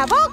la boca.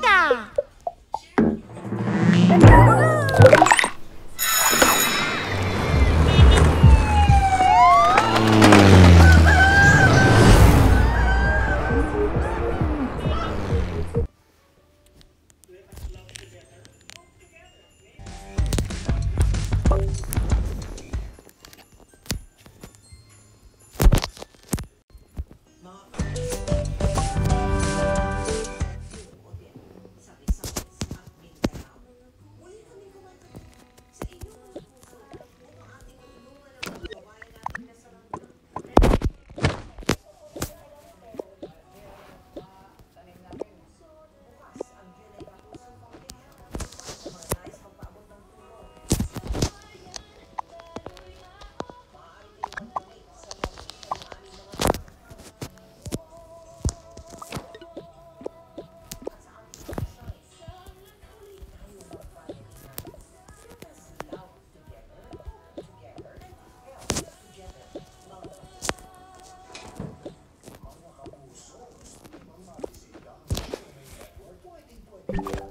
We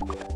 always